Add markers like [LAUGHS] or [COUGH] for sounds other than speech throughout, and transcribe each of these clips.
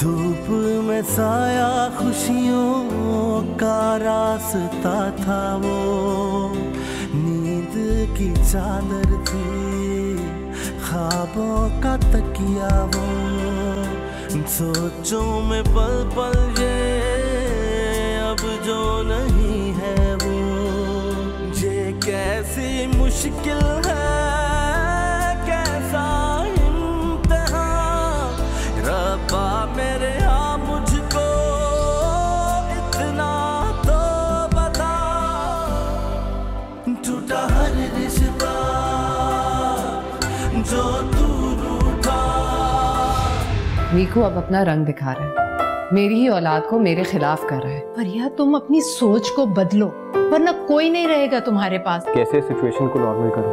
धूप में साया खुशियों का रास्ता था वो। नींद की चादर थी, ख्वाबों का तकिया वो। सोचों में पल पल ये, अब जो नहीं है वो। ये कैसी मुश्किल मीकू अब अपना रंग दिखा रहा है। मेरी ही औलाद को मेरे खिलाफ कर रहा है। परिया तुम अपनी सोच को बदलो वरना कोई नहीं रहेगा तुम्हारे पास। कैसे सिचुएशन को नॉर्मल करूँ?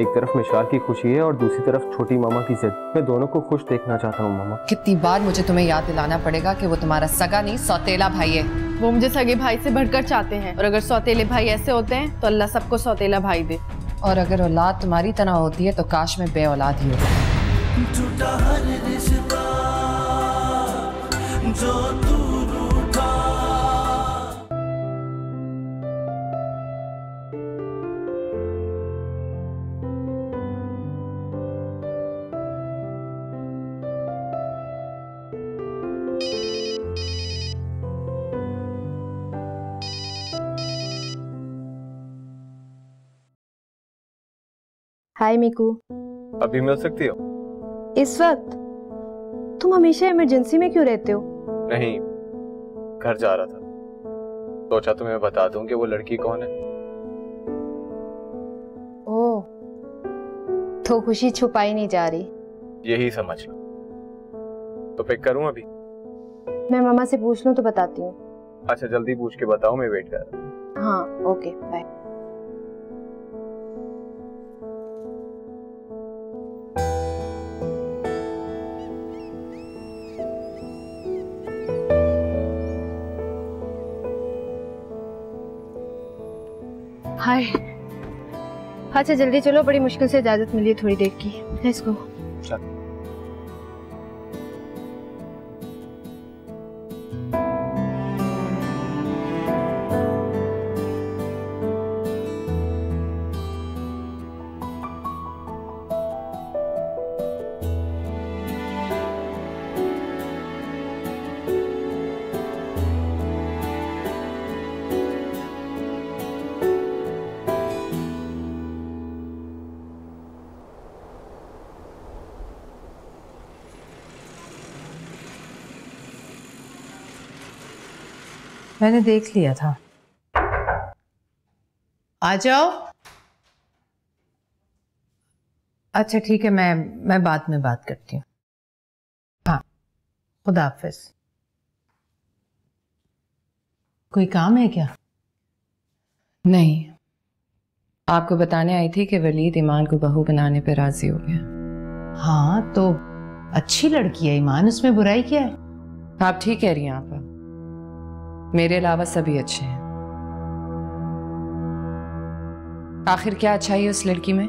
एक तरफ़ मिशाल की खुशी है और दूसरी तरफ़ छोटी मामा की जिद। मैं दोनों को खुश देखना चाहता हूँ मामा। कितनी बार मुझे तुम्हें याद दिलाना पड़ेगा कि वो तुम्हारा सगा नहीं सौतेला भाई है। वो मुझे सगे भाई से बढ़कर चाहते हैं। और अगर सौतेले भाई ऐसे होते हैं तो अल्लाह सबको सौतेला भाई दे। और अगर औलाद तुम्हारी तरह होती है तो काश में बे औलाद ही होती। टूटा हर रिश्ता। जो तू रूठा हाय मीकू। अभी मिल सकती हो। इस वक्त? तुम हमेशा इमरजेंसी में क्यों रहते हो? नहीं। घर जा रहा था। सोचा तुम्हें बता दूँ कि वो लड़की कौन है। ओह तो खुशी छुपाई नहीं जा रही। यही समझ लो। तो पिक करूँ अभी? मैं मामा से पूछ लूँ तो बताती हूँ। अच्छा जल्दी पूछ के बताओ मैं वेट कर रहा हूँ। हाँ ओके बाय अच्छा जल्दी चलो बड़ी मुश्किल से इजाज़त मिली है थोड़ी देर की। लेट्स गो मैंने देख लिया था। आ जाओ। अच्छा ठीक है मैं मैं बाद में बात करती हूँ। हाँ खुदा हाफिज। कोई काम है क्या? नहीं। आपको बताने आई थी कि वलीद ईमान को बहू बनाने पर राज़ी हो गया। हाँ तो अच्छी लड़की है ईमान उसमें बुराई क्या है? आप ठीक कह रही हैं आप। मेरे अलावा सभी अच्छे हैं। आखिर क्या अच्छाई है उस लड़की में?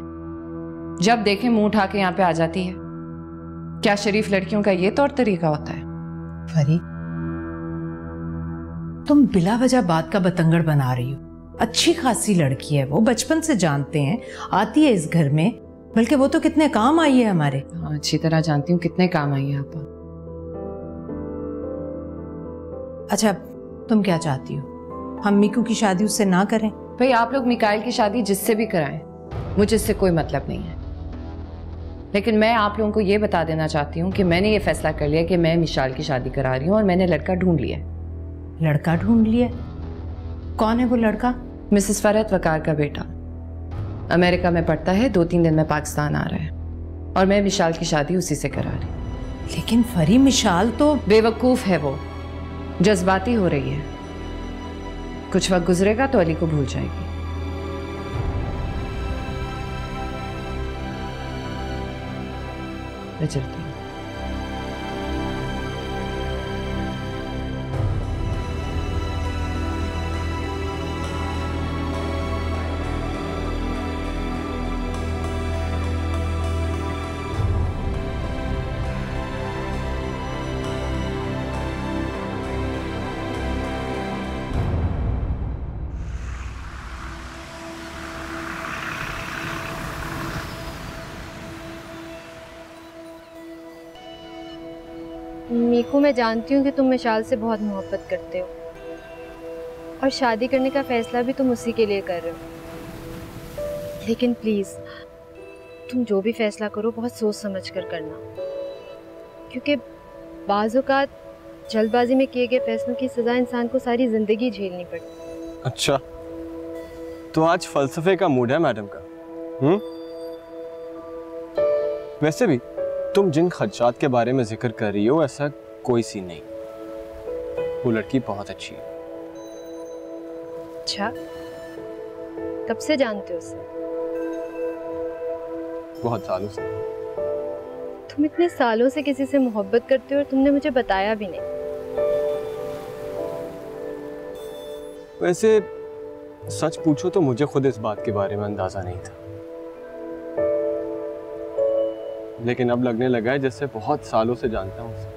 जब देखे मुँह उठा के यहाँ पे आ जाती है। क्या शरीफ लड़कियों का ये तौर तरीका होता है? फरी तुम बिला वजह बात का बतंगड़ बना रही हो। अच्छी खासी लड़की है वो बचपन से जानते हैं आती है इस घर में बल्कि वो तो कितने काम आई है हमारे। हाँ अच्छी तरह जानती हूँ कितने काम आई है आप अच्छा तुम क्या चाहती हो? हम मीकू की शादी उससे ना करें। भाई आप लोग मिकाइल की शादी जिससे भी कराएँ मुझे इससे कोई मतलब नहीं है। लेकिन मैं आप लोगों को ये बता देना चाहती हूँ कि मैंने ये फैसला कर लिया कि मैं मिशाल की शादी करा रही हूँ और मैंने लड़का ढूंढ लिया लड़का ढूंढ लिया? कौन है वो लड़का? मिसेस फरहत वकार का बेटा। अमेरिका में पढ़ता है दो तीन दिन में पाकिस्तान आ रहा है और मैं मिशाल की शादी उसी से करा रही हूँ। लेकिन फरी मिशाल तो बेवकूफ़ है वो। जज्बाती हो रही है। कुछ वक्त गुजरेगा तो अली को भूल जाएगी। मैं चलती मीकू मैं जानती हूँ कि तुम मिशाल से बहुत मोहब्बत करते हो। और शादी करने का फैसला भी तुम उसी के लिए कर रहे हो। लेकिन प्लीज़ तुम जो भी फैसला करो, बहुत सोच समझ कर करना। क्योंकि बाज़ औक़ात जल्दबाजी में किए गए फैसलों की सज़ा इंसान को सारी ज़िंदगी झेलनी पड़ती अच्छा। तो आज फलसफे का मूड है मैडम का हम्म? वैसे भी तुम जिन खदशात के बारे में ज़िक्र कर रही हो ऐसा कोई सी नहीं। वो लड़की बहुत अच्छी है। अच्छा। कब से जानते हो उसे? बहुत सालों से। तुम इतने सालों से किसी से मोहब्बत करते हो और तुमने मुझे बताया भी नहीं। वैसे सच पूछो तो मुझे खुद इस बात के बारे में अंदाज़ा नहीं था। लेकिन अब लगने लगा है जैसे बहुत सालों से जानता हूँ उसे।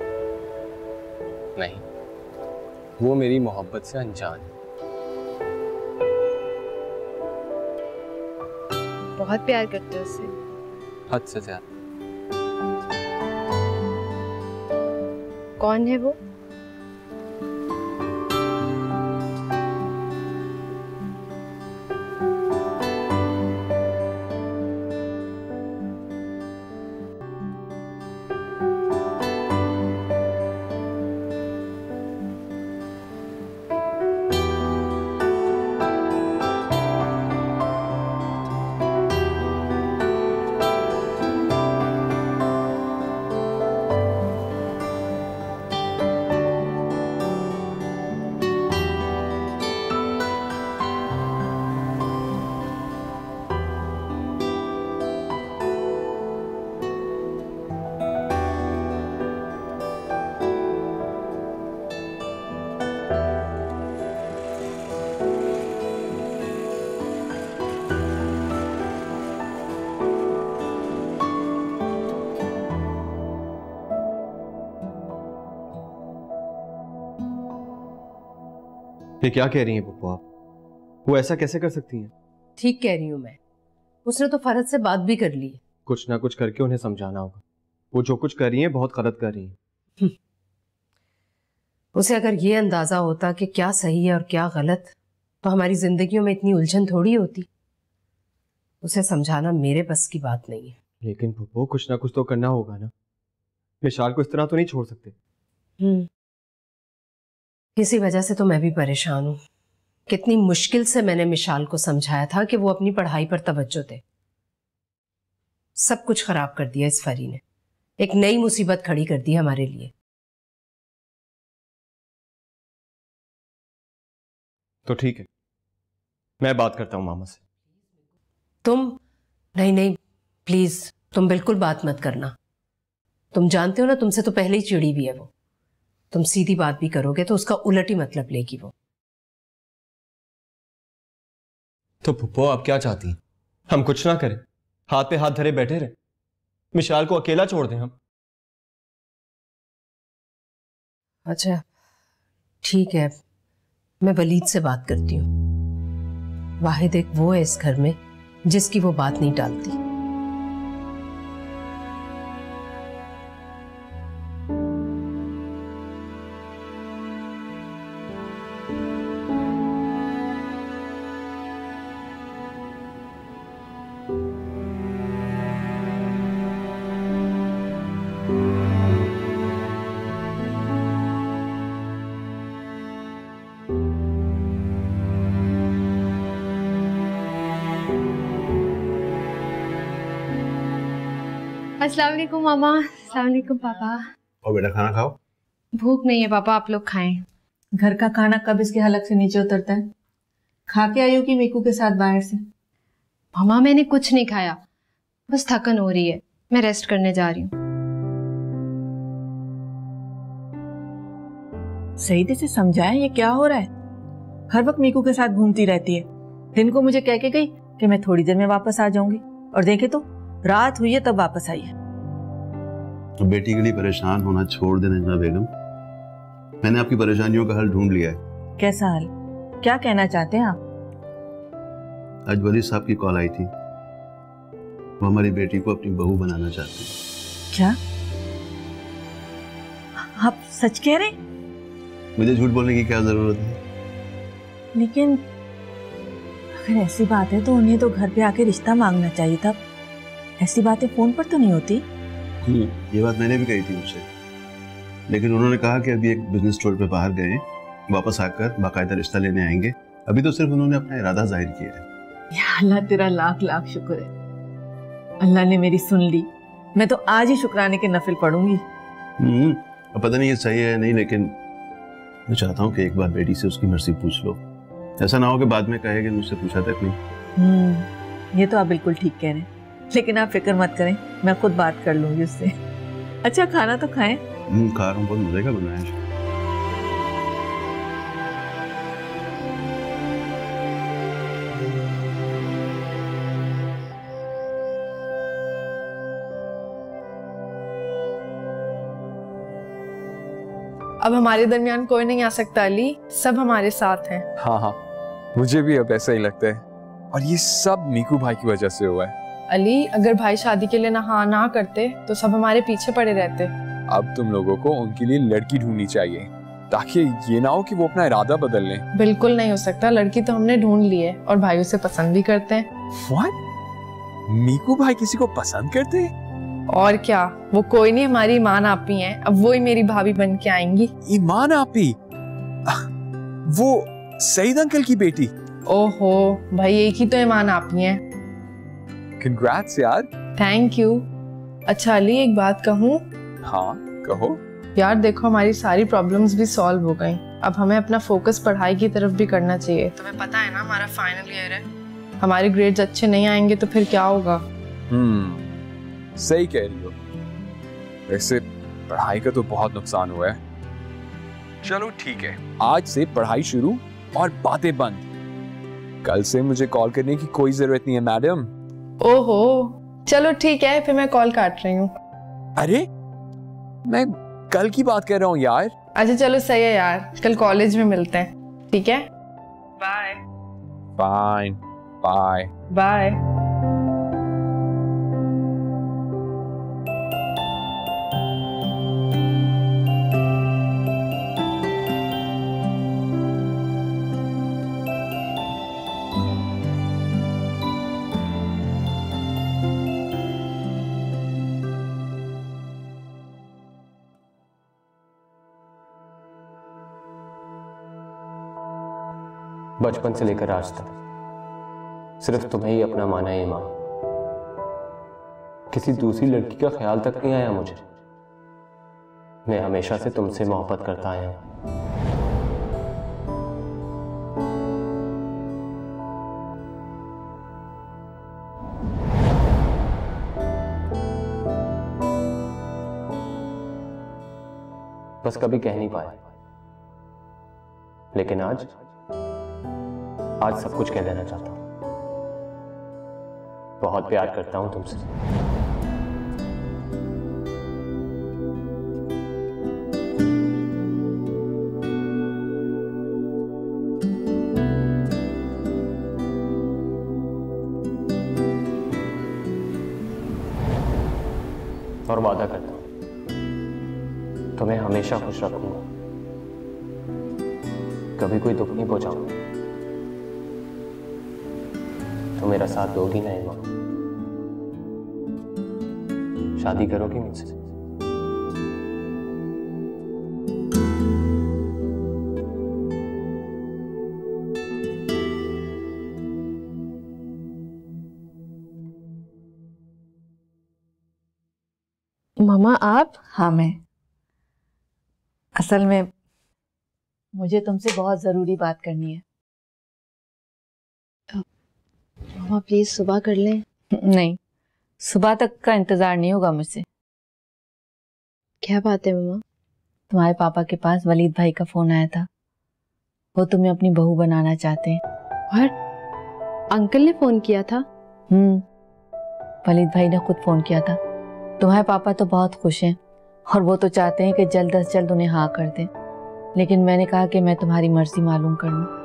नहीं। वो मेरी मोहब्बत से अनजान है। बहुत प्यार करते हो उससे हद से ज़्यादा। कौन है वो? ये क्या कह रही हैं पप्पू आप? वो ऐसा कैसे कर सकती हैं? ठीक कह रही हूँ मैं। उसने तो फरज से बात भी कर ली है। कुछ ना कुछ करके उन्हें समझाना होगा। वो जो कुछ कर रही हैं बहुत गलत कर रही हैं। उसे अगर ये अंदाज़ा होता कि क्या सही है और क्या गलत तो हमारी जिंदगियों में इतनी उलझन थोड़ी होती। उसे समझाना मेरे बस की बात नहीं है। लेकिन पप्पू कुछ ना कुछ तो करना होगा ना। विशाल को इस तरह तो नहीं छोड़ सकते। हम्म। इसी वजह से तो मैं भी परेशान हूँ। कितनी मुश्किल से मैंने मिशाल को समझाया था कि वो अपनी पढ़ाई पर तवज्जो दे। सब कुछ खराब कर दिया इस फरी ने। एक नई मुसीबत खड़ी कर दी हमारे लिए। तो ठीक है। मैं बात करता हूँ मामा से। तुम नहीं नहीं प्लीज़ तुम बिल्कुल बात मत करना। तुम जानते हो ना तुमसे तो पहले ही चिड़ी भी है वो। तुम सीधी बात भी करोगे तो उसका उलट ही मतलब लेगी वो। तो पुप्पो आप क्या चाहती हैं? हम कुछ ना करें। हाथ पे हाथ धरे बैठे रहे। मिशाल को अकेला छोड़ दें हम। अच्छा ठीक है। मैं वलीद से बात करती हूँ। वाहिद एक वो है इस घर में जिसकी वो बात नहीं टालती। अस्सलाम वालेकुम मामा अस्सलाम वालेकुम पापा और बेटा खाना खाओ? भूख नहीं है पापा आप लोग खाएँ। घर का खाना कब इसके हलक से नीचे उतरता है? खा के आई हो कि मीकू के साथ बाहर से। मामा मैंने कुछ नहीं खाया। बस थकन हो रही है। मैं रेस्ट करने जा रही हूँ। सही से समझाएँ ये क्या हो रहा है? हर वक्त मीकू के साथ घूमती रहती है। दिन को मुझे कह के गई कि मैं थोड़ी देर में वापस आ जाऊँगी। और देखे तो रात हुई है तब वापस आई है तो बेटी के लिए परेशान होना छोड़ देना बेगम। मैंने आपकी परेशानियों का हल ढूंढ लिया है। कैसा हाल? क्या कहना चाहते हैं आप? आज वली साहब की कॉल आई थी। वो हमारी बेटी को अपनी बहू बनाना चाहते हैं। क्या? आप सच कह रहे मुझे झूठ बोलने की क्या ज़रूरत है? लेकिन अगर ऐसी बात है तो उन्हें तो घर पे आके रिश्ता मांगना चाहिए था ऐसी बातें फ़ोन पर तो नहीं होती? ये बात मैंने भी कही थी उनसे। लेकिन उन्होंने कहा कि अभी एक बिज़नेस टूर पे बाहर गए वापस आकर बाकायदा रिश्ता लेने आएँगे। अभी तो सिर्फ़ उन्होंने अपना इरादा ज़ाहिर किया है। या अल्लाह तेरा लाख लाख शुक्र है। अल्लाह ने मेरी सुन ली। मैं तो आज ही शुक्राने के नफिल पढ़ूँगी। हम्म, अब पता नहीं ये सही है नहीं लेकिन मैं चाहता हूँ कि एक बार बेटी से उसकी मर्ज़ी पूछ लो। ऐसा ना हो कि बाद में कहे कि मुझसे पूछा तक नहीं। हम्म ये तो आप बिल्कुल ठीक कह रहे हैं। लेकिन आप फ़िक्र मत करें मैं खुद बात कर लूँगी उससे। अच्छा खाना तो खाएँ। हम्म, खा रहा हूँ बहुत मज़े का बनाया है। अब हमारे दरमियान कोई नहीं आ सकता अली। सब हमारे साथ हैं। हाँ हाँ। मुझे भी अब ऐसा ही लगता है। और ये सब मीकू भाई की वजह से हुआ है। अली अगर भाई शादी के लिए ना हाँ ना करते तो सब हमारे पीछे पड़े रहते। अब तुम लोगों को उनके लिए लड़की ढूंढनी चाहिए ताकि ये ना हो कि वो अपना इरादा बदल लें। बिल्कुल नहीं हो सकता लड़की तो हमने ढूंढ ली है और भाई उसे पसंद भी करते हैं। What? मीकू भाई किसी को पसंद करते हैं? और क्या वो कोई नहीं हमारी ईमान आपी हैं अब वो ही मेरी भाभी बन के आएँगी। ईमान आपी? वो सईद अंकल की बेटी। ओहो भाई एक ही तो ईमान आपी हैं। कंग्रेट्स यार थैंक यू अच्छा अली एक बात कहूँ हाँ कहो यार देखो हमारी सारी प्रॉब्लम्स भी सॉल्व हो गई अब हमें अपना फोकस पढ़ाई की तरफ़ भी करना चाहिए तुम्हें पता है ना हमारा फाइनल ईयर है हमारे ग्रेड्स अच्छे नहीं आएँगे तो फिर क्या होगा हम्म सही कह रही हो वैसे पढ़ाई का तो बहुत नुकसान हुआ है चलो ठीक है आज से पढ़ाई शुरू और बातें बंद कल से मुझे कॉल करने की कोई ज़रूरत नहीं है मैडम ओहो चलो ठीक है फिर मैं कॉल काट रही हूँ। अरे मैं कल की बात कर रहा हूँ यार। अच्छा चलो सही है यार कल कॉलेज में मिलते हैं ठीक है? बाय बाय बाय बाय बचपन से लेकर आज तक। सिर्फ़ तुम्हें ही अपना माना है ईमान किसी दूसरी लड़की का ख्याल तक नहीं आया मुझे। मैं हमेशा से तुमसे मोहब्बत करता आया हूँ। बस कभी कह नहीं पाया। लेकिन आज आज सब कुछ कह देना चाहता हूँ। बहुत प्यार करता हूँ तुमसे। और वादा करता हूँ, तुम्हें हमेशा खुश रखूँगा। कभी कोई दुख नहीं पहुंचाऊँगा। तो मेरा साथ दोगी ना इमा शादी करोगी मुझसे? मामा आप? हाँ मैं। असल में मुझे तुमसे बहुत ज़रूरी बात करनी है। मामा प्लीज़ सुबह कर लें। नहीं सुबह तक का इंतज़ार नहीं होगा मुझसे। क्या बात है मामा तुम्हारे पापा के पास वलीद भाई का फ़ोन आया था। वो तुम्हें अपनी बहू बनाना चाहते हैं। और? अंकल ने फ़ोन किया था? हम्म वलीद भाई ने खुद फ़ोन किया था। तुम्हारे पापा तो बहुत खुश हैं और वो तो चाहते हैं कि जल्द अज जल्द उन्हें हाँ कर दें। लेकिन मैंने कहा कि मैं तुम्हारी मर्ज़ी मालूम कर लूँ।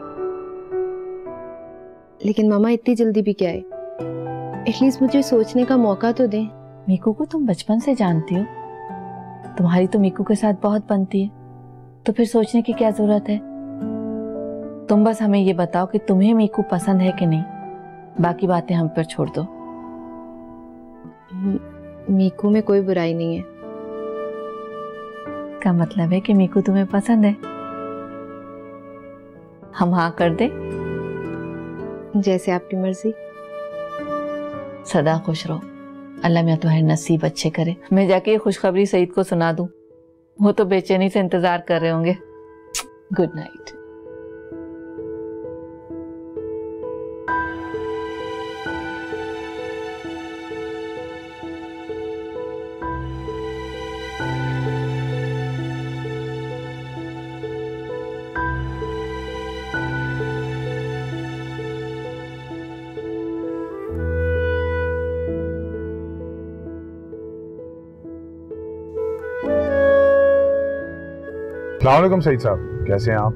लेकिन मामा इतनी जल्दी भी क्या है? एटलीस्ट मुझे सोचने का मौका तो दें। मीकू को तुम बचपन से जानती हो। तुम्हारी तो मीकू के साथ बहुत बनती है। तो फिर सोचने की क्या ज़रूरत है? तुम बस हमें ये बताओ कि तुम्हें मीकू पसंद है कि नहीं। बाकी बातें हम पर छोड़ दो। मीकू में कोई बुराई नहीं है। का मतलब है कि मीकू तुम्हें पसंद है। हम हाँ कर दे। जैसे आपकी मर्ज़ी। सदा खुश रहो। अल्लाह मियाँ तुम्हारे नसीब अच्छे करे। मैं जाके ये खुशखबरी सईद को सुना दूँ। वो तो बेचैनी से इंतज़ार कर रहे होंगे। गुड नाइट सलामकुम सईद साहब कैसे हैं आप?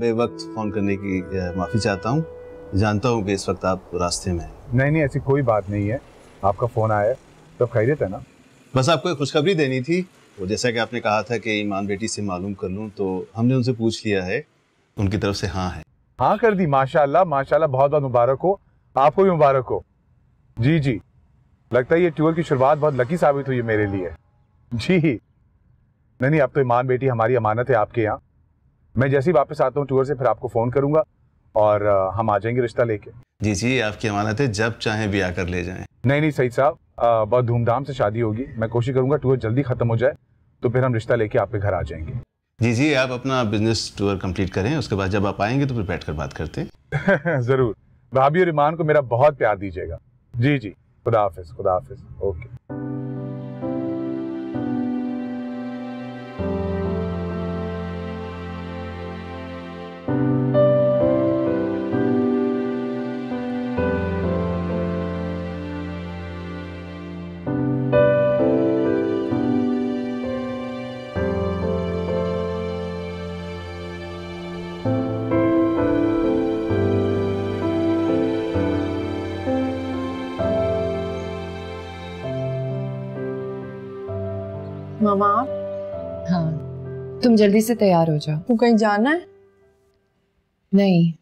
बे वक्त फ़ोन करने की माफ़ी चाहता हूँ। जानता हूँ कि इस वक्त आप रास्ते में नहीं नहीं ऐसी कोई बात नहीं है। आपका फ़ोन आया सब खैरियत है ना? बस आपको एक खुशखबरी देनी थी। वो जैसा कि आपने कहा था कि ईमान बेटी से मालूम कर लूँ तो हमने उनसे पूछ लिया है। उनकी तरफ़ से हाँ है। हाँ कर दी माशाल्लाह माशाल्लाह बहुत बहुत मुबारक हो। आपको भी मुबारक हो। जी जी। लगता है ये टूर की शुरुआत बहुत लकी साबित हुई है मेरे लिए। जी। नहीं नहीं अब तो ईमान बेटी हमारी अमानत है आपके यहाँ। मैं जैसे ही वापस आता हूँ टूर से फिर आपको फ़ोन करूँगा और हम आ जाएँगे रिश्ता लेके। जी जी आपकी अमानत है जब चाहें भी आकर ले जाएँ। नहीं नहीं सईद साहब बहुत धूमधाम से शादी होगी। मैं कोशिश करूँगा टूर जल्दी खत्म हो जाए तो फिर हम रिश्ता लेके आपके घर आ जाएँगे। जी जी आप अपना बिज़नेस टूर कंप्लीट करें उसके बाद जब आप आएँगे तो फिर बैठ कर बात करते हैं। [LAUGHS] ज़रूर। भाभी और ईमान को मेरा बहुत प्यार दीजिएगा। जी जी खुदा हाफिज खुदा हाफिज। ओके। मामा हाँ। तुम जल्दी से तैयार हो जाओ। तू कहीं जाना है? नहीं।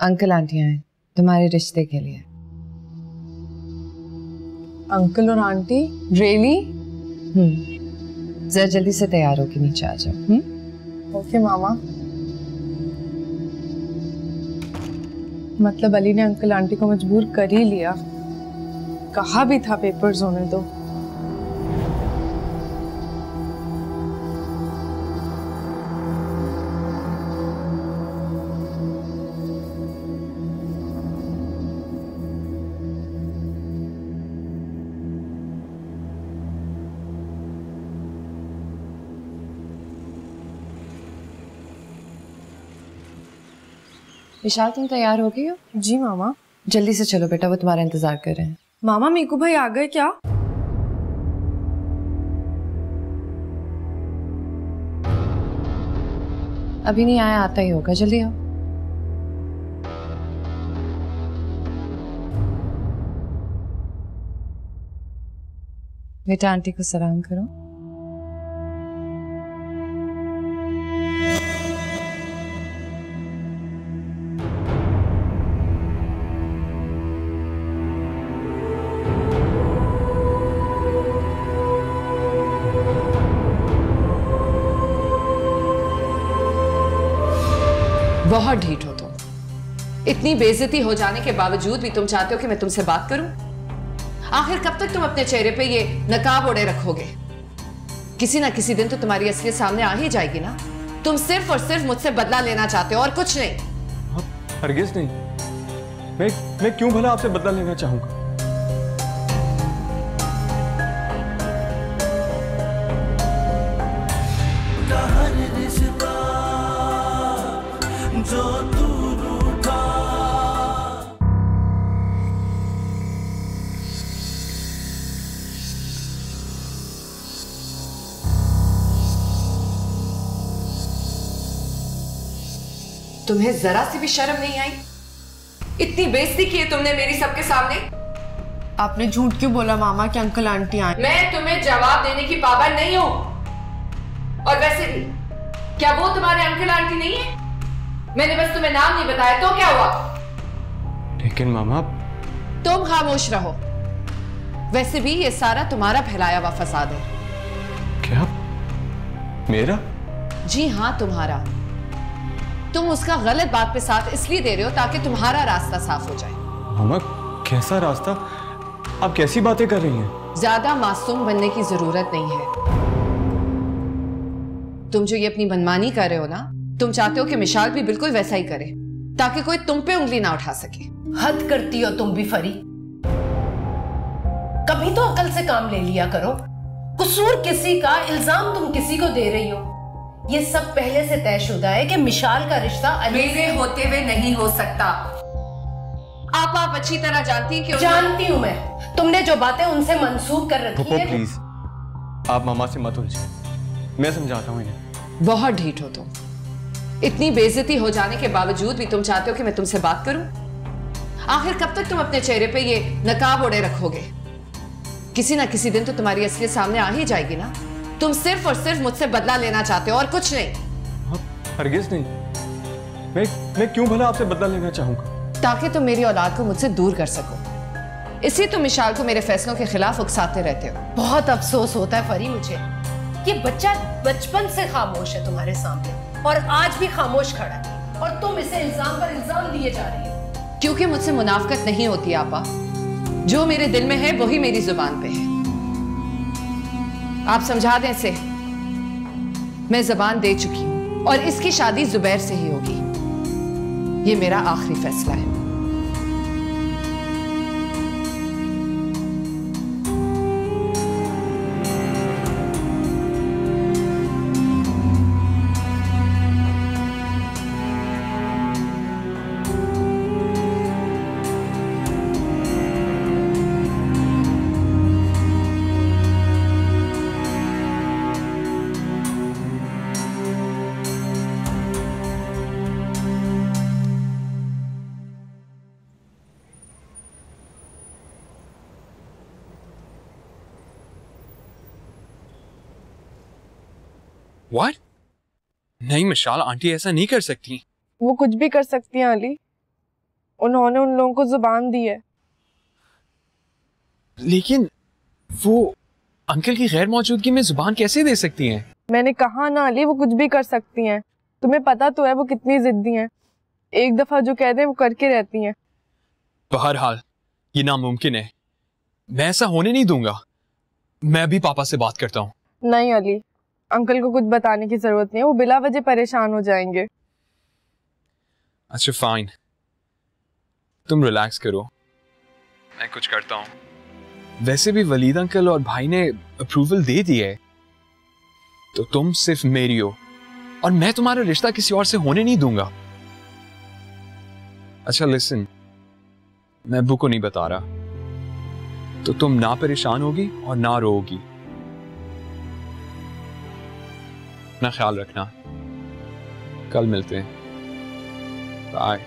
अंकल आंटियाँ हैं तुम्हारे रिश्ते के लिए। अंकल और आंटी? रियली हम्म। जरा जल्दी से तैयार होके नीचे आ जाओ। हम्म। ओके मामा। मतलब अली ने अंकल आंटी को मजबूर कर ही लिया। कहा भी था पेपर्स होने दो। विशाल तुम तैयार हो गई हो? जी मामा। जल्दी से चलो बेटा वो तुम्हारा इंतज़ार कर रहे हैं। मामा मीकू भाई आ गए क्या? अभी नहीं आया आता ही होगा। जल्दी आओ। बेटा आंटी को सलाम करो। बहुत ढीठ हो तुम। इतनी बेजती हो जाने के बावजूद भी तुम चाहते हो कि मैं तुमसे बात करूँ? आखिर कब तक तुम अपने चेहरे पे ये नकाब ओढ़े रखोगे? किसी ना किसी दिन तो तुम्हारी असलियत सामने आ ही जाएगी ना? तुम सिर्फ़ और सिर्फ़ मुझसे बदला लेना चाहते हो और कुछ नहीं। हरगिज नहीं। मैं मैं क्यों भला आपसे बदला लेना चाहूँगा? तुम्हें जरा सी भी शर्म नहीं आई? इतनी बेइज्जती की है तुमने मेरी सबके सामने? आपने झूठ क्यों बोला मामा कि अंकल आंटी आए? मैं तुम्हें जवाब देने की पाबंद नहीं हूँ। और वैसे भी क्या वो तुम्हारे अंकल आंटी नहीं है? मैंने बस तुम्हें नाम नहीं बताया तो क्या हुआ? लेकिन मामा तुम खामोश रहो। वैसे भी ये सारा तुम्हारा फैलाया हुआ फसाद है। क्या? मेरा? जी हाँ तुम्हारा। तुम उसका गलत बात पे साथ इसलिए दे रहे हो ताकि तुम्हारा रास्ता साफ़ हो जाए। मामा कैसा रास्ता? आप कैसी बातें कर रही हैं? ज़्यादा मासूम बनने की ज़रूरत नहीं है। तुम जो ये अपनी मनमानी कर रहे हो ना तुम चाहते हो कि मिशाल भी बिल्कुल वैसा ही करे ताकि कोई तुम पे उंगली ना उठा सके। हद करती हो तुम भी फरी। कभी तो अकल से काम ले लिया करो। कसूर किसी का इल्ज़ाम तुम किसी को दे रही हो। ये सब पहले से तयशुदा है कि मिशाल का रिश्ता अली मेरे होते हुए नहीं हो सकता। आप आप अच्छी तरह जानती हैं कि जानती हूँ मैं। तुमने जो बातें उनसे मंसूब कर रखी है प्लीज़ आप मामा से मत उलझे मैं समझाता हूँ इन्हें। बहुत ढीठ हो तुम। इतनी बेइज्जती हो जाने के बावजूद भी तुम चाहते हो कि मैं तुमसे बात करूँ? आखिर कब तक तुम अपने चेहरे पे ये नकाब ओढ़े रखोगे? किसी ना किसी दिन तो तुम्हारी असलियत सामने आ ही जाएगी ना? तुम सिर्फ़ और सिर्फ़ मुझसे बदला लेना चाहते हो और कुछ नहीं। हरगिज नहीं। मैं मैं क्यों भला आपसे बदला लेना चाहूँगा? ताकि तुम मेरी औलाद को मुझसे दूर कर सको। इसी तुम मिशाल को मेरे फैसलों के खिलाफ उकसाते रहते हो। बहुत अफसोस होता है फरी मुझे। ये बच्चा बचपन से खामोश है तुम्हारे सामने और आज भी खामोश खड़ा है और तुम इसे इल्ज़ाम पर इल्ज़ाम दिए जा रही हो। क्योंकि मुझसे मुनाफकत नहीं होती आपा। जो मेरे दिल में है वही मेरी ज़ुबान पे है। आप समझा दें इसे। मैं जबान दे चुकी हूँ और इसकी शादी जुबैर से ही होगी। ये मेरा आखिरी फैसला है। नहीं मिशाल आंटी ऐसा नहीं कर सकती। वो कुछ भी कर सकती हैं अली। उन्होंने उन लोगों को ज़ुबान दी है। लेकिन वो अंकल की गैर मौजूदगी में ज़ुबान कैसे दे सकती हैं? मैंने कहा ना अली वो कुछ भी कर सकती हैं। तुम्हें पता तो है वो कितनी जिद्दी हैं। एक दफ़ा जो कह दें वो करके रहती हैं। बहरहाल ये नामुमकिन है। मैं ऐसा होने नहीं दूँगा। मैं भी पापा से बात करता हूँ। नहीं अली। अंकल को कुछ बताने की ज़रूरत नहीं है, वो बिला वजह परेशान हो जाएँगे। अच्छा फाइन तुम रिलैक्स करो। मैं कुछ करता हूँ। वैसे भी वलीद अंकल और भाई ने अप्रूवल दे दी है। तो तुम सिर्फ़ मेरी हो। और मैं तुम्हारा रिश्ता किसी और से होने नहीं दूँगा। अच्छा लिसन मैं अब्बू को नहीं बता रहा। तो तुम ना परेशान होगी और ना रोगी अपना ख्याल रखना। कल मिलते हैं। बाय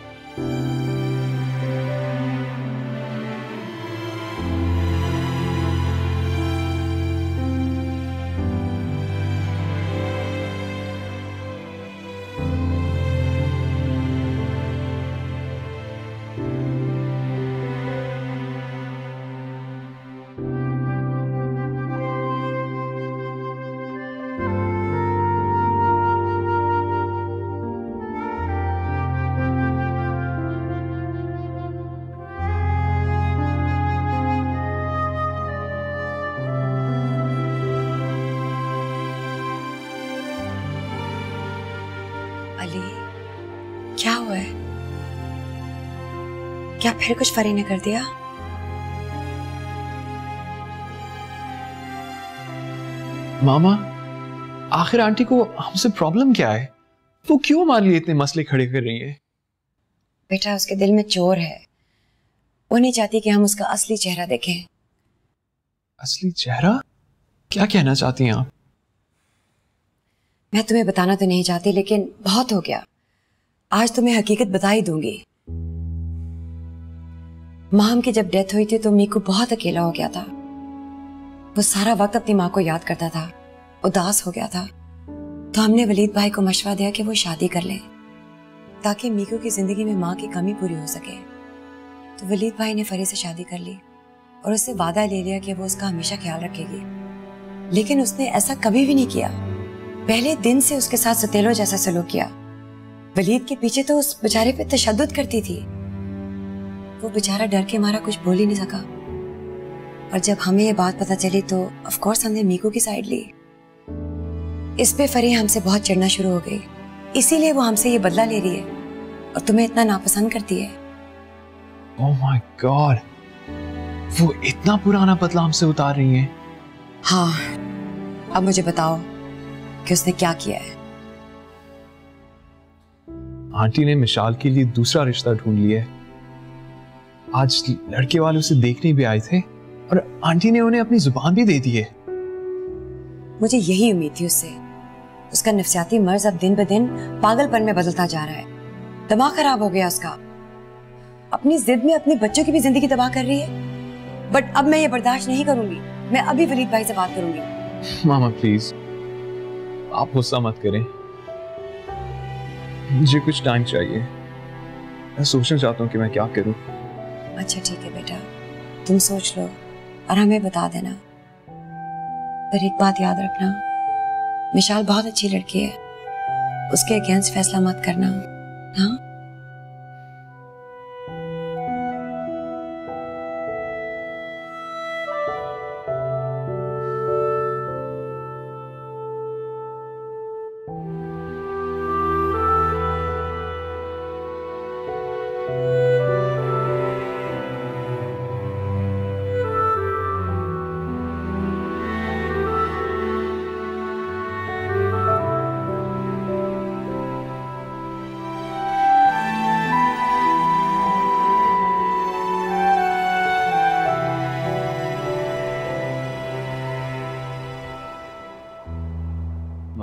क्या फिर कुछ फरी ने कर दिया? मामा आखिर आंटी को हमसे प्रॉब्लम क्या है? वो क्यों हमारे लिए इतने मसले खड़े कर रही है? बेटा उसके दिल में चोर है। वो नहीं चाहती कि हम उसका असली चेहरा देखें। असली चेहरा? क्या कहना चाहती हैं आप? मैं तुम्हें बताना तो नहीं चाहती लेकिन बहुत हो गया। आज तुम्हें हकीकत बता ही दूँगी। माम की जब डेथ हुई थी तो मीकू बहुत अकेला हो गया था। वो सारा वक्त अपनी माँ को याद करता था, उदास हो गया था। तो हमने वलीद भाई को मशवरा दिया कि वो शादी कर ले, ताकि मीकू की ज़िंदगी में माँ की कमी पूरी हो सके। तो वलीद भाई ने फरी से शादी कर ली और उससे वादा ले लिया कि वो उसका हमेशा ख्याल रखेगी। लेकिन उसने ऐसा कभी भी नहीं किया। पहले दिन से उसके साथ सतेलो जैसा सलूक किया। वलीद के पीछे तो उस बेचारे पे तशद्दुद करती थी। वो बेचारा डर के मारा कुछ बोल ही नहीं सका। और जब हमें ये बात पता चली तो ऑफ़ कोर्स हमने मीकू की साइड ली। इस पे फरी हमसे बहुत चिढ़ना शुरू हो गई। इसीलिए वो हमसे ये बदला ले रही है और तुम्हें इतना नापसंद करती है। ओह माय गॉड वो इतना पुराना बदला हमसे उतार रही है। हाँ अब मुझे बताओ कि उसने क्या किया है। आंटी ने मिशाल के लिए दूसरा रिश्ता ढूंढ लिया है। आज लड़के वाले उसे देखने भी आए थे और आंटी ने उन्हें अपनी ज़ुबान भी दे दी है। मुझे यही उम्मीद थी उससे। उसका नफसियाती मर्ज अब दिन ब दिन पागलपन में बदलता जा रहा है। दिमाग खराब हो गया उसका। अपनी जिद में अपने बच्चों की भी ज़िंदगी तबाह कर रही है। बट अब मैं ये बर्दाश्त नहीं करूँगी। मैं अभी वलीद भाई से बात करूँगी। मामा प्लीज़ आप गुस्सा मत करें। मुझे कुछ टाइम चाहिए। मैं सोचना चाहता हूँ कि मैं क्या करूँ। अच्छा ठीक है बेटा। तुम सोच लो और हमें बता देना। पर एक बात याद रखना विशाल बहुत अच्छी लड़की है। उसके अगेंस्ट फैसला मत करना हाँ?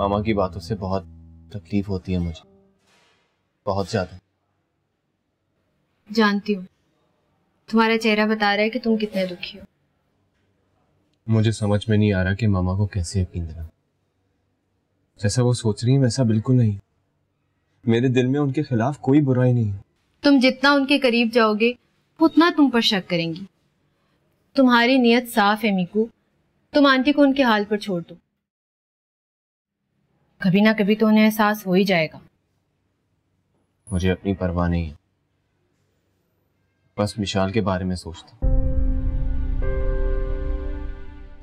मामा की बातों से बहुत तकलीफ़ होती है मुझे। बहुत ज़्यादा। जानती हूँ। तुम्हारा चेहरा बता रहा है कि तुम कितने दुखी हो। मुझे समझ में नहीं आ रहा कि मामा को कैसे यकीन दिला। जैसा वो सोच रही है वैसा बिल्कुल नहीं। मेरे दिल में उनके खिलाफ कोई बुराई नहीं है। तुम जितना उनके करीब जाओगे उतना तुम पर शक करेंगी। तुम्हारी नीयत साफ़ है मीकू। तुम आंटी को उनके हाल पर छोड़ दो। कभी ना कभी तो उन्हें एहसास हो ही जाएगा। मुझे अपनी परवाह नहीं है। बस विशाल के बारे में सोचता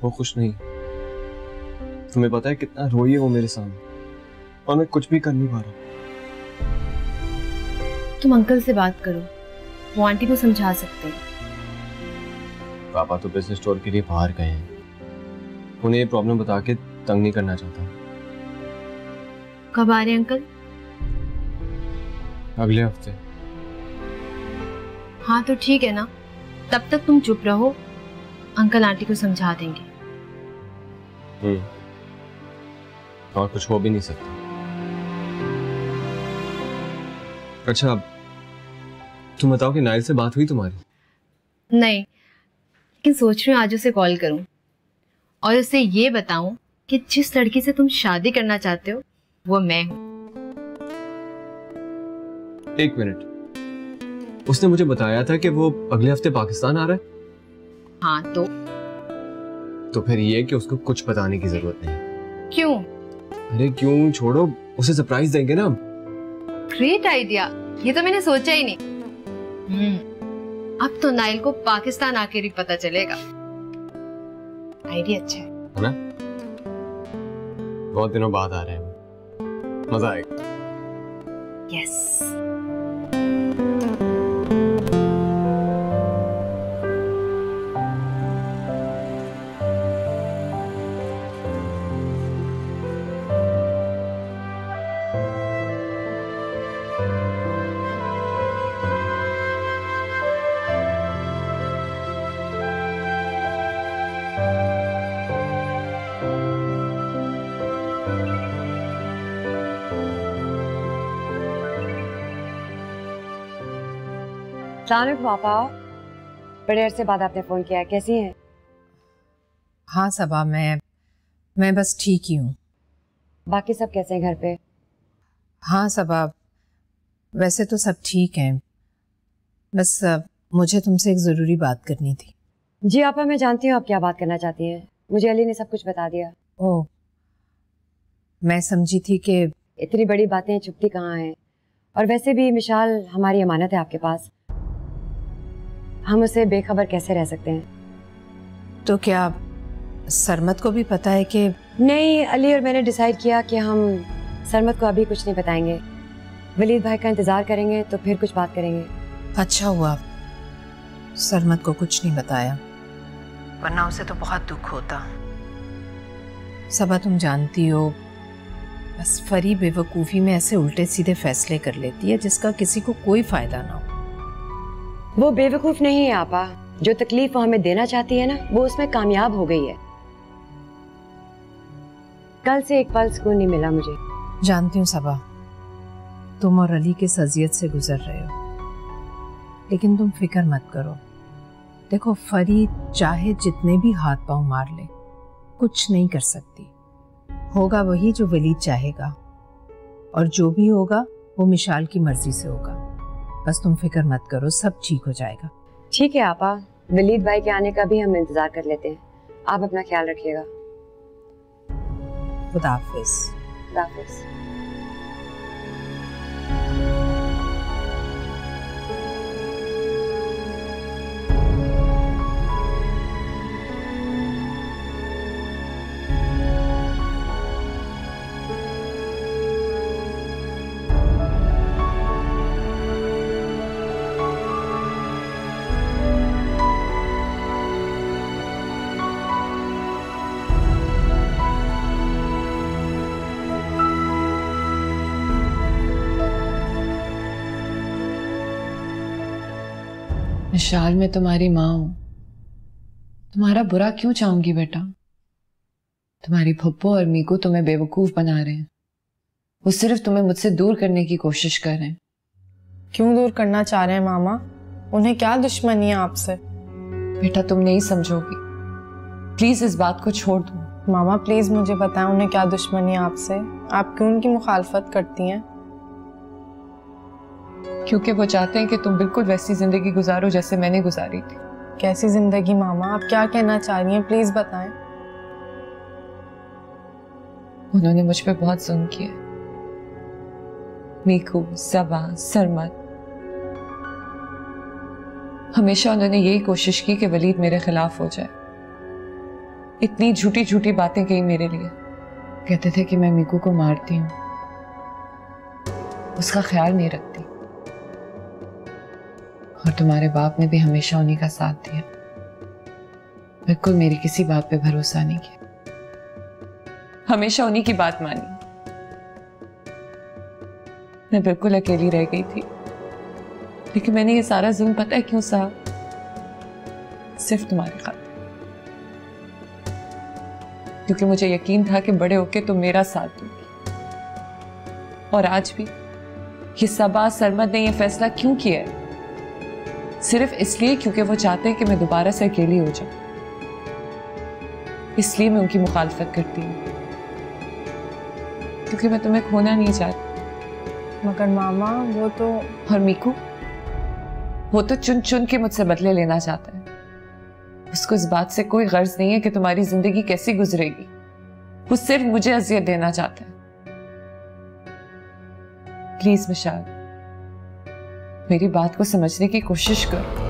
वो खुश नहीं। तुम्हें पता है कितना रोई है वो मेरे सामने। और मैं कुछ भी कर नहीं पा रहा। तुम अंकल से बात करो। वो आंटी को समझा सकते हैं। पापा तो बिज़नेस स्टोर के लिए बाहर गए हैं। उन्हें ये प्रॉब्लम बता के तंग नहीं करना चाहता। कब आ रहे हैं अंकल? अगले हफ़्ते। हाँ तो ठीक है ना। तब तक तुम चुप रहो। अंकल आंटी को समझा देंगे। हम्म। और कुछ हो भी नहीं सकता। अच्छा तुम बताओ कि नाइल से बात हुई तुम्हारी? नहीं लेकिन सोच रही हूँ आज उसे कॉल करूँ। और उसे ये बताऊँ कि जिस लड़की से तुम शादी करना चाहते हो वो मैं हूँ। एक मिनट। उसने मुझे बताया था कि वो अगले हफ़्ते पाकिस्तान आ रहा है। हाँ तो? तो फिर ये कि उसको कुछ बताने की ज़रूरत नहीं क्यों? अरे क्यों? छोड़ो। उसे सरप्राइज़ देंगे ना ग्रेट आइडिया ये तो मैंने सोचा ही नहीं। हम्म, अब तो नाइल को पाकिस्तान आके ही पता चलेगा। आइडिया अच्छा है। है ना? बहुत दिनों बाद आ रहे हैं मज़ा आएगा। यस सलाम पापा बड़े अरसे बाद आपने फ़ोन किया। कैसी हैं? हाँ सबा मैं मैं बस ठीक ही हूँ। बाकी सब कैसे हैं घर पे? हाँ सबा वैसे तो सब ठीक हैं। बस मुझे तुमसे एक ज़रूरी बात करनी थी। जी आपा मैं जानती हूँ आप क्या बात करना चाहती हैं। मुझे अली ने सब कुछ बता दिया। ओह मैं समझी थी कि इतनी बड़ी बातें छुपती कहाँ हैं? और वैसे भी मिशाल हमारी अमानत है आपके पास। हम उसे बेखबर कैसे रह सकते हैं? तो क्या सरमत को भी पता है कि नहीं अली और मैंने डिसाइड किया कि हम सरमत को अभी कुछ नहीं बताएँगे। वलीद भाई का इंतज़ार करेंगे तो फिर कुछ बात करेंगे। अच्छा हुआ। सरमत को कुछ नहीं बताया। वरना उसे तो बहुत दुख होता। सबा तुम जानती हो बस फरी बेवकूफ़ी में ऐसे उल्टे सीधे फैसले कर लेती है जिसका किसी को कोई फ़ायदा ना हो। वो बेवकूफ़ नहीं है, आपा। जो तकलीफ़ वो हमें देना चाहती है ना, वो उसमें कामयाब हो गई है। कल से एक पल सुकून नहीं मिला मुझे। जानती हूँ सबा, तुम और अली के सजियत से गुजर रहे हो। लेकिन तुम फ़िक्र मत करो। देखो, फरीद चाहे जितने भी हाथ पाँव मार ले, कुछ नहीं कर सकती। होगा वही जो वलीद चाहेगा, और जो भी होगा, वो मिशाल की मर्ज़ी से होगा। बस तुम फ़िक्र मत करो सब ठीक हो जाएगा। ठीक है आपा। वलीद भाई के आने का भी हम इंतज़ार कर लेते हैं। आप अपना ख्याल रखिएगा। खुदा हाफिज। विशाल मैं तुम्हारी माँ हूँ। तुम्हारा बुरा क्यों चाहूँगी बेटा? तुम्हारी फप्पो और मीकू तुम्हें बेवकूफ़ बना रहे हैं। वो सिर्फ़ तुम्हें मुझसे दूर करने की कोशिश कर रहे हैं। क्यों दूर करना चाह रहे हैं मामा? उन्हें क्या दुश्मनी है आपसे? बेटा तुम नहीं समझोगी। प्लीज़ इस बात को छोड़ दो। मामा प्लीज़ मुझे बताएँ उन्हें क्या दुश्मनी है आपसे? आप क्यों उनकी मुखालफत करती हैं? क्योंकि वो चाहते हैं कि तुम बिल्कुल वैसी ज़िंदगी गुजारो जैसे मैंने गुजारी थी। कैसी ज़िंदगी मामा? आप क्या कहना चाह रही हैं? प्लीज़ बताएँ। उन्होंने मुझ पर बहुत जुल्म किया। मीकू सबा सरमत। हमेशा उन्होंने यही कोशिश की कि वलीद मेरे खिलाफ हो जाए। इतनी झूठी झूठी बातें कही मेरे लिए। कहते थे कि मैं मीकू को मारती हूँ। उसका ख्याल नहीं रखती। और तुम्हारे बाप ने भी हमेशा उन्हीं का साथ दिया। बिल्कुल मेरी किसी बात पे भरोसा नहीं किया। हमेशा उन्हीं की बात मानी। मैं बिल्कुल अकेली रह गई थी। लेकिन मैंने ये सारा जुल्म पता है क्यों सहा? सिर्फ़ तुम्हारे खातिर। क्योंकि मुझे यकीन था कि बड़े होके तुम मेरा साथ दोगी। और आज भी ये सबा सरमद ने ये फैसला क्यों किया है? सिर्फ़ इसलिए क्योंकि वो चाहते हैं कि मैं दोबारा से अकेली हो जाऊँ। इसलिए मैं उनकी मुखालफत करती हूँ। क्योंकि मैं तुम्हें खोना नहीं चाहती। मगर मामा वो तो और मीकू वो तो चुन चुन के मुझसे बदले लेना चाहता है। उसको इस बात से कोई गर्ज नहीं है कि तुम्हारी ज़िंदगी कैसी गुजरेगी। वो सिर्फ़ मुझे अजियत देना चाहता है। प्लीज़ विशाल मेरी बात को समझने की कोशिश करो।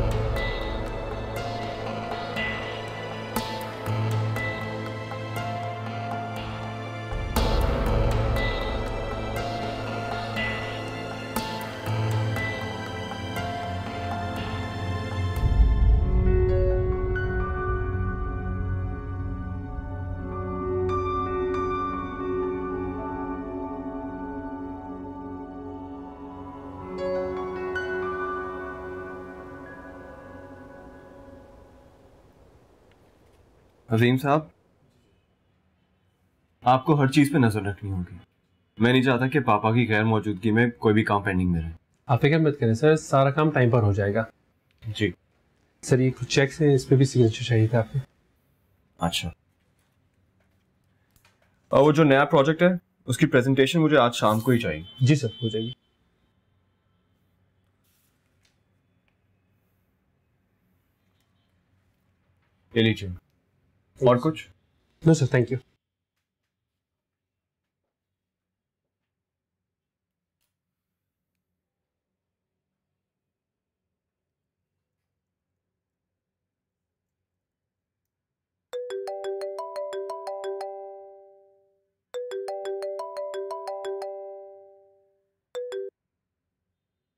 अजीम साहब आपको हर चीज़ पे नज़र रखनी होगी। मैं नहीं चाहता कि पापा की गैर मौजूदगी में कोई भी काम पेंडिंग में रहे। आप फ़िक्र मत करें सर सारा काम टाइम पर हो जाएगा। जी। सर ये कुछ चेक्स हैं इस पर भी सिग्नेचर चाहिए था आपके। अच्छा। और वो जो नया प्रोजेक्ट है उसकी प्रेजेंटेशन मुझे आज शाम को ही चाहिए। जी सर हो जाएगी। ये लीजिए। और कुछ? No sir thank you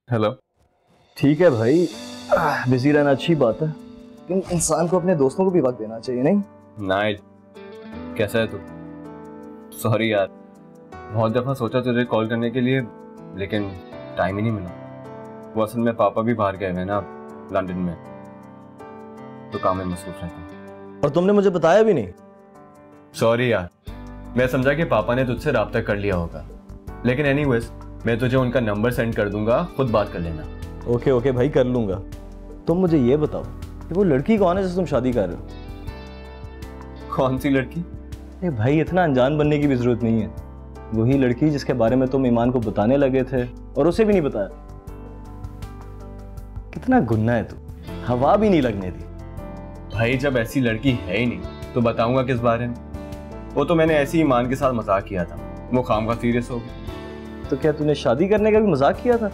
hello ठीक है भाई। बिज़ी रहना अच्छी बात है। लेकिन इंसान को अपने दोस्तों को भी वक्त देना चाहिए नहीं? नाइट कैसा है तू? सॉरी यार। बहुत दफ़ा सोचा तुझे कॉल करने के लिए लेकिन टाइम ही नहीं मिला। वो असल में पापा भी बाहर गए हुए हैं ना लंदन में। तो काम में मसरूफ रहते हैं। और तुमने मुझे बताया भी नहीं? सॉरी यार। मैं समझा कि पापा ने तुझसे रब्ता कर लिया होगा। लेकिन एनीवेज मैं तुझे उनका नंबर सेंड कर दूँगा खुद बात कर लेना। ओके ओके भाई कर लूँगा। तुम मुझे ये बताओ कि वो लड़की कौन है जिससे तुम शादी कर रहे हो? कौन सी लड़की? ए भाई इतना अनजान बनने की भी ज़रूरत नहीं है। वही लड़की जिसके बारे में तुम ईमान को बताने लगे थे और उसे भी नहीं बताया। कितना गुन्ना है तू। हवा भी नहीं लगने दी। भाई जब ऐसी लड़की है ही नहीं तो बताऊँगा किस बारे में? वो तो मैंने ऐसी ईमान के साथ मज़ाक किया था। वो खाम का सीरियस हो गया। तो क्या तूने शादी करने का भी मज़ाक किया था?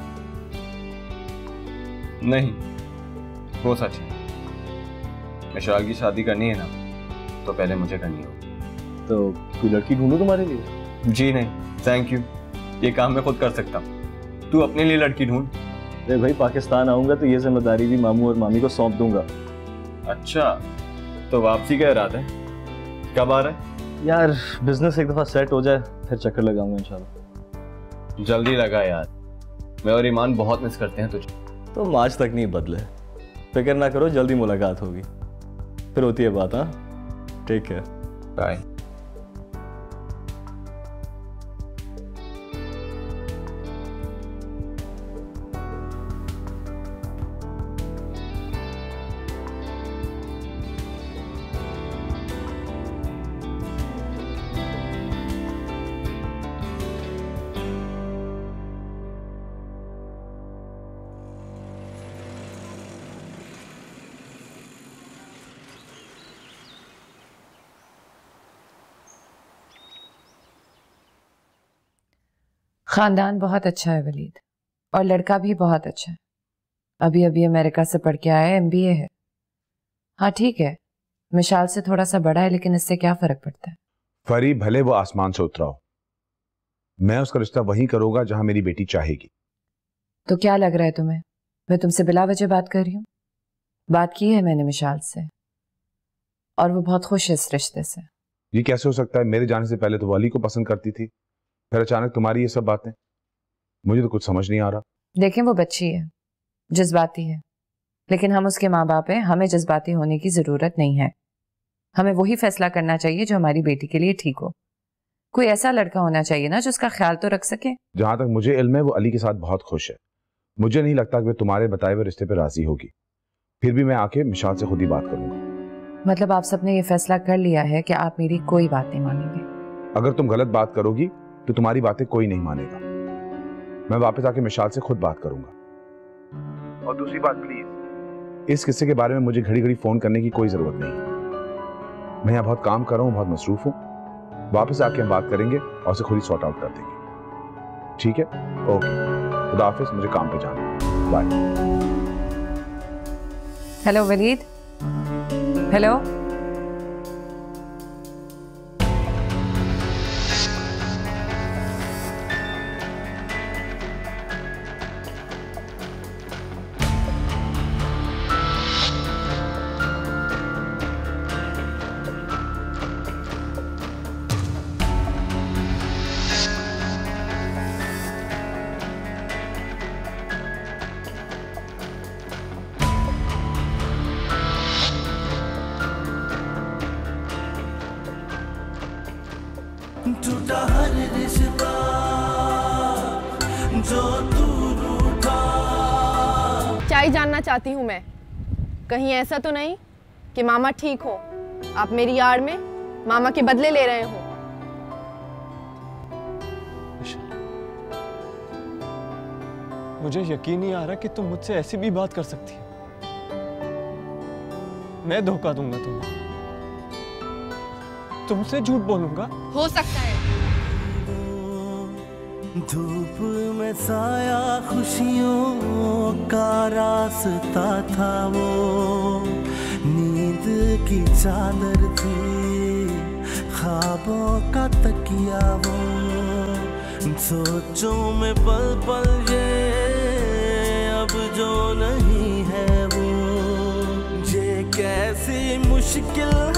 नहीं वो सच है। विशाल की शादी करनी है ना तो पहले मुझे करनी हो तो कोई लड़की ढूंढो तुम्हारे लिए? जी नहीं थैंक यू ये काम मैं खुद कर सकता हूँ। तू अपने लिए लड़की ढूंढ। अरे भाई पाकिस्तान आऊँगा तो ये ज़िम्मेदारी भी मामू और मामी को सौंप दूँगा। अच्छा तो वापसी का इरादा है? कब आ रहा है? यार बिज़नेस एक दफ़ा सेट हो जाए फिर चक्कर लगाऊँगा इंशाल्लाह। जल्दी लगा यार। मैं और ईमान बहुत मिस करते हैं तुझे। तुम आज तक नहीं बदले। फ़िक्र ना करो जल्दी मुलाकात होगी। फिर होती है बात हाँ? ठीक है बाय खानदान बहुत अच्छा है वलीद। और लड़का भी बहुत अच्छा है। अभी अभी अमेरिका से पढ़ के आया एम बी ए है। हाँ ठीक है। मिशाल से थोड़ा सा बड़ा है लेकिन इससे क्या फ़र्क पड़ता है? फरी भले वो आसमान से उतरा हो। मैं उसका रिश्ता वहीं करूँगा जहाँ मेरी बेटी चाहेगी। तो क्या लग रहा है तुम्हें? मैं तुमसे बिला वजह बात कर रही हूँ? बात की है मैंने मिशाल से। और वो बहुत खुश है इस रिश्ते से। ये कैसे हो सकता है? मेरे जाने से पहले तो वाली को पसंद करती थी। फिर अचानक तुम्हारी ये सब बातें? मुझे तो कुछ समझ नहीं आ रहा। देखें वो बच्ची है जज्बाती है। लेकिन हम उसके माँ बाप हैं हमें जज्बाती होने की ज़रूरत नहीं है। हमें वही फैसला करना चाहिए जो हमारी बेटी के लिए ठीक हो। कोई ऐसा लड़का होना चाहिए ना जो उसका ख्याल तो रख सके। जहाँ तक मुझे इल्म है वो अली के साथ बहुत खुश है। मुझे नहीं लगता कि वे तुम्हारे बताए हुए रिश्ते पर राज़ी होगी। फिर भी मैं आके मिशाल से खुद ही बात करूँगा। मतलब आप सबने ये फैसला कर लिया है कि आप मेरी कोई बात नहीं मानेंगे। अगर तुम गलत बात करोगी तो तुम्हारी बातें कोई नहीं मानेगा। मैं वापस आके मिशाल से खुद बात करूँगा। और दूसरी बात प्लीज़ इस किस्से के बारे में मुझे घड़ी घड़ी फ़ोन करने की कोई ज़रूरत नहीं। मैं यहाँ बहुत काम कर रहा हूँ बहुत मसरूफ हूँ। वापस आके हम बात करेंगे और उसे खुद ही सॉर्ट आउट कर देंगे। ठीक है? ओके खुदा हाफिज मुझे काम पे जाना बाय हेलो वलीद हेलो चाय जानना चाहती हूँ मैं। कहीं ऐसा तो नहीं कि मामा ठीक हो। आप मेरी आड़ में मामा के बदले ले रहे हो। मुझे यकीन नहीं आ रहा कि तुम मुझसे ऐसी भी बात कर सकती मैं धोखा दूँगा तुम्हें। तुमसे झूठ बोलूँगा। हो सकता है। धूप में साया खुशियों का रास्ता था वो। नींद की चादर थी, ख्वाबों का तकिया वो। सोचों में पल पल ये, अब जो नहीं है वो। ये कैसी मुश्किल